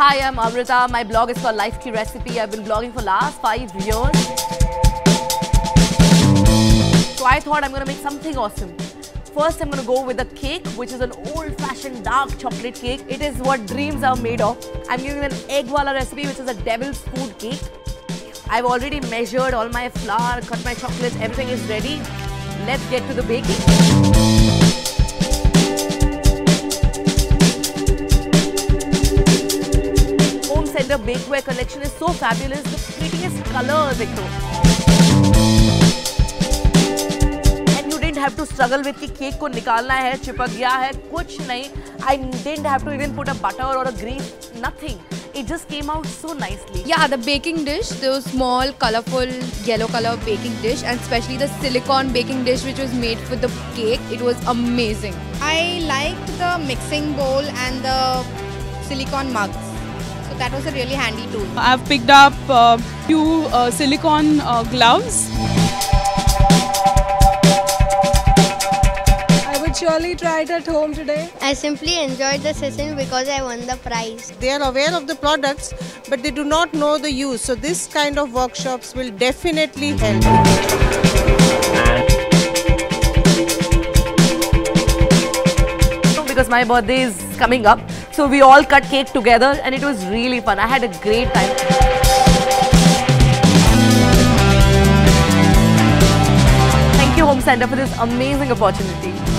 I'm Amrita. My blog is called Life Key Recipe. I've been blogging for last five years. So I thought I'm gonna make something awesome. First, I'm gonna go with a cake, which is an old-fashioned dark chocolate cake. It is what dreams are made of. I'm giving an egg wala recipe, which is a devil's food cake. I've already measured all my flour, cut my chocolates, everything is ready. Let's get to the baking. Home Center Bakeware collection is so fabulous. The prettiest colors, ekto. And you didn't have to struggle with कि cake को निकालना है चिपक गया है कुछ नहीं I didn't have to even put a butter or a grease nothing it just came out so nicely Yeah, the baking dish, those small, colorful, yellow color baking dish, and especially the silicone baking dish which was made for the cake, it was amazing. I liked the mixing bowl and the silicone mugs. So that was a really handy tool. I've picked up a few uh, silicone uh, gloves. I would surely try it at home today. I simply enjoyed the session because I won the prize. They are aware of the products, but they do not know the use. So this kind of workshops will definitely help. because my birthday is coming up so we all cut cake together and it was really fun I had a great time Thank you Home Centre for this amazing opportunity.